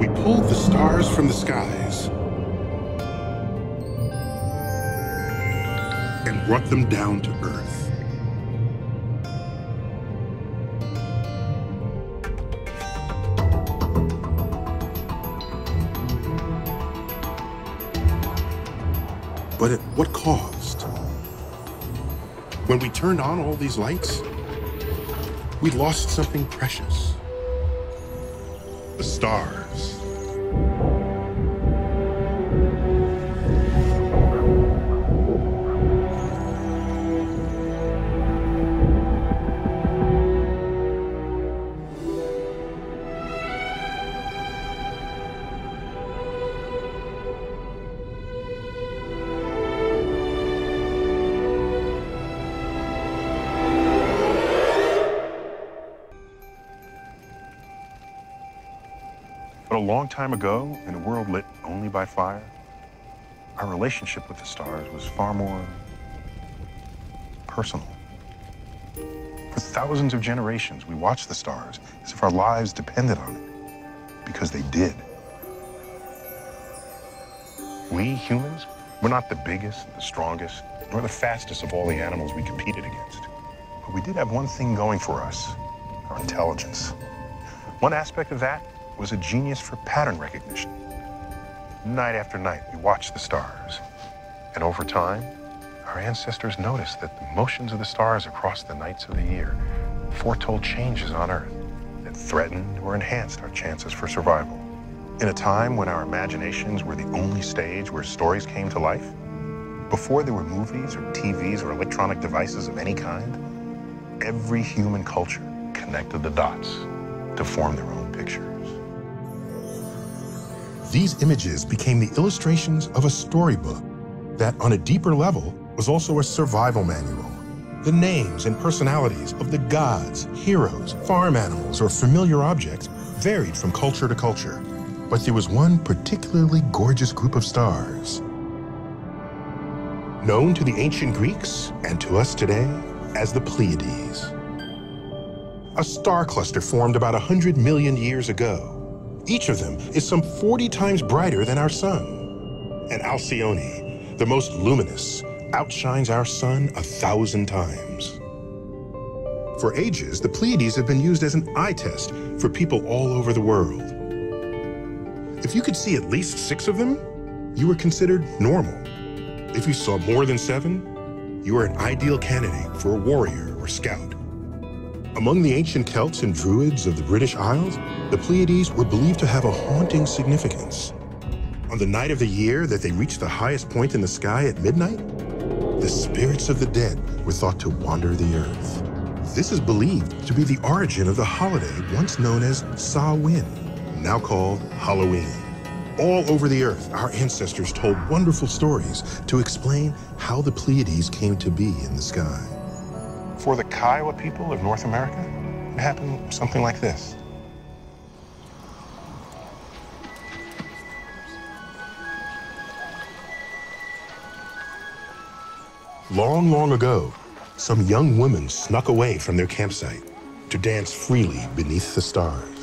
We pulled the stars from the skies and brought them down to Earth. But at what cost? When we turned on all these lights, we lost something precious. The stars. But a long time ago, in a world lit only by fire, our relationship with the stars was far more personal. For thousands of generations, we watched the stars as if our lives depended on it, because they did. We humans, we're not the biggest, the strongest, nor the fastest of all the animals we competed against. But we did have one thing going for us our intelligence. One aspect of that was a genius for pattern recognition. Night after night, we watched the stars. And over time, our ancestors noticed that the motions of the stars across the nights of the year foretold changes on Earth that threatened or enhanced our chances for survival. In a time when our imaginations were the only stage where stories came to life, before there were movies or TVs or electronic devices of any kind, every human culture connected the dots to form their own pictures. These images became the illustrations of a storybook that, on a deeper level, was also a survival manual. The names and personalities of the gods, heroes, farm animals, or familiar objects varied from culture to culture. But there was one particularly gorgeous group of stars. Known to the ancient Greeks and to us today as the Pleiades. A star cluster formed about 100 million years ago each of them is some 40 times brighter than our sun. And Alcyone, the most luminous, outshines our sun a thousand times. For ages, the Pleiades have been used as an eye test for people all over the world. If you could see at least six of them, you were considered normal. If you saw more than seven, you were an ideal candidate for a warrior or scout. Among the ancient Celts and Druids of the British Isles, the Pleiades were believed to have a haunting significance. On the night of the year that they reached the highest point in the sky at midnight, the spirits of the dead were thought to wander the earth. This is believed to be the origin of the holiday once known as Samhain, now called Halloween. All over the earth, our ancestors told wonderful stories to explain how the Pleiades came to be in the sky. For the Kiowa people of North America, it happened something like this. Long, long ago, some young women snuck away from their campsite to dance freely beneath the stars.